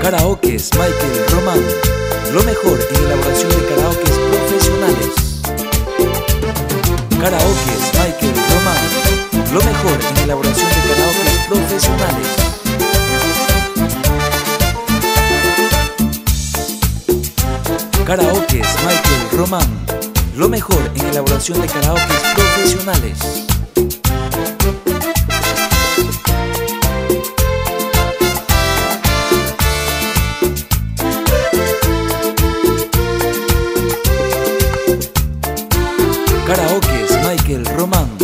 Karaokes Michael Román, lo mejor en elaboración de karaokes profesionales. Karaokes Michael Román, lo mejor en elaboración de karaokes profesionales. Karaokes Michael Román, lo mejor en elaboración de karaokes profesionales. Michael Román